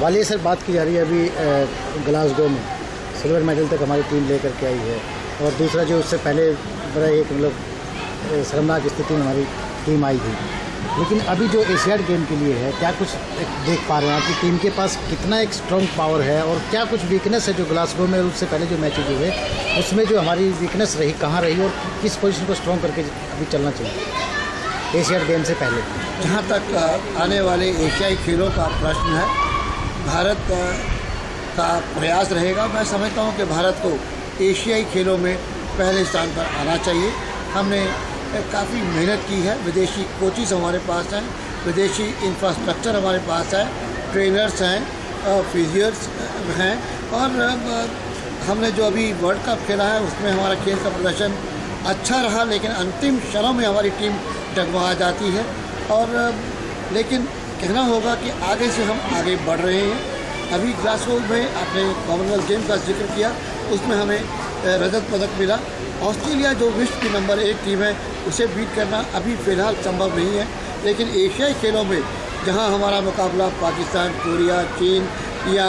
Walia sir बात की जा रही है अभी ग्लासगो में। सिल्वर मेडल तक हमारी टीम लेकर के आई है। और दूसरा जो उससे पहले बड़ा एक मतलब शर्मनाक स्थिति में हमारी टीम आई थी। लेकिन अभी जो एशियाड गेम के लिए है, क्या कुछ देख पा रहे हैं आपकी टीम के पास कितना एक स्ट्रॉन्ग पावर है और क्या कुछ वीकनेस है जो ग्लासगो में उससे पहले जो मैच हुए, उसमें जो हमारी वीकनेस रही, कहाँ रही और किस पोजीशन को स्ट्रॉन्ग करके अभी चलना चाहिए एशियाड गेम से पहले? जहाँ तक आने वाले एशियाई खेलों का प्रश्न है भारत का प्रयास रहेगा। मैं समझता हूँ कि भारत को एशियाई खेलों में पहले स्थान पर आना चाहिए। हमने काफ़ी मेहनत की है। विदेशी कोचिज हमारे पास हैं, विदेशी इंफ्रास्ट्रक्चर हमारे पास है ट्रेनर्स हैं फिजियर्स हैं। और हमने जो अभी वर्ल्ड कप खेला है, उसमें हमारा खेल का प्रदर्शन अच्छा रहा, लेकिन अंतिम क्षणों में हमारी टीम डगमगा जाती है। और लेकिन कहना होगा कि आगे से हम आगे बढ़ रहे हैं। अभी ग्लासगो में आपने कॉमनवेल्थ गेम का ज़िक्र किया, उसमें हमें रजत पदक मिला। ऑस्ट्रेलिया जो विश्व की नंबर एक टीम है, उसे बीट करना अभी फ़िलहाल संभव नहीं है। लेकिन एशियाई खेलों में, जहाँ हमारा मुकाबला पाकिस्तान, कोरिया, चीन या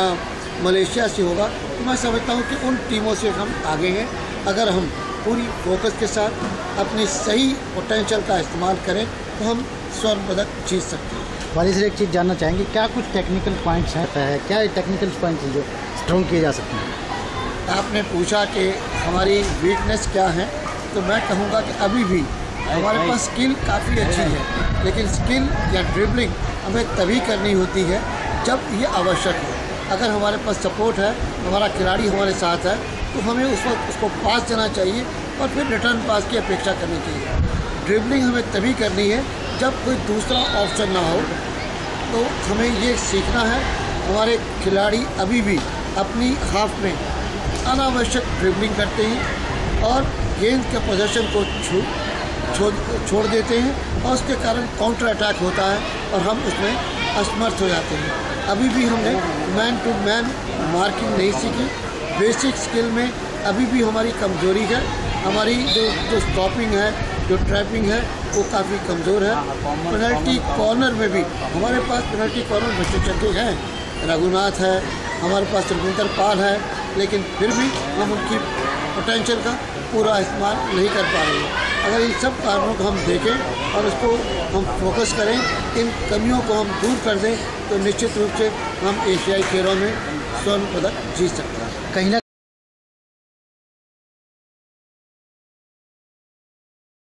मलेशिया से होगा तो मैं समझता हूँ कि उन टीमों से हम आगे हैं। अगर हम पूरी फोकस के साथ अपनी सही पोटेंशियल का इस्तेमाल करें हम स्वर्ण पदक जीत सकते हैं। वाली सर एक चीज़ जानना चाहेंगे क्या कुछ टेक्निकल पॉइंट्स हैं क्या टेक्निकल पॉइंट्स हैं जो स्ट्रॉन्ग किए जा सकते हैं? आपने पूछा कि हमारी वीकनेस क्या है तो मैं कहूँगा कि अभी भी हमारे पास स्किल काफ़ी अच्छी है लेकिन स्किल या ड्रिबलिंग हमें तभी करनी होती है जब ये आवश्यक हो। अगर हमारे पास सपोर्ट है हमारा खिलाड़ी हमारे साथ है तो हमें उस वक्त उसको पास देना चाहिए और फिर रिटर्न पास की अपेक्षा करनी चाहिए। ड्रिबलिंग हमें तभी करनी है जब कोई दूसरा ऑप्शन ना हो। तो हमें ये सीखना है, हमारे खिलाड़ी अभी भी अपनी हाफ़ में अनावश्यक ड्रिबलिंग करते हैं और गेंद के पोजेशन को छू छोड़ छोड़ देते हैं और उसके कारण काउंटर अटैक होता है और हम उसमें असमर्थ हो जाते हैं। अभी भी हमने मैन टू मैन मार्किंग नहीं सीखी। बेसिक स्किल में अभी भी हमारी कमज़ोरी है। हमारी जो जो स्टॉपिंग है जो ट्रैपिंग है वो काफ़ी कमज़ोर है। पेनल्टी कॉर्नर में भी। हमारे पास पेनल्टी कॉर्नर बच्चे चक्के हैं। रघुनाथ है हमारे पास रविंदर पाल है लेकिन फिर भी हम उनकी पोटेंशियल का पूरा इस्तेमाल नहीं कर पा रहे हैं। अगर इन सब कारणों को हम देखें और उसको हम फोकस करें इन कमियों को हम दूर कर दें तो निश्चित रूप से हम एशियाई खेलों में स्वर्ण पदक जीत सकते हैं। कहीं ना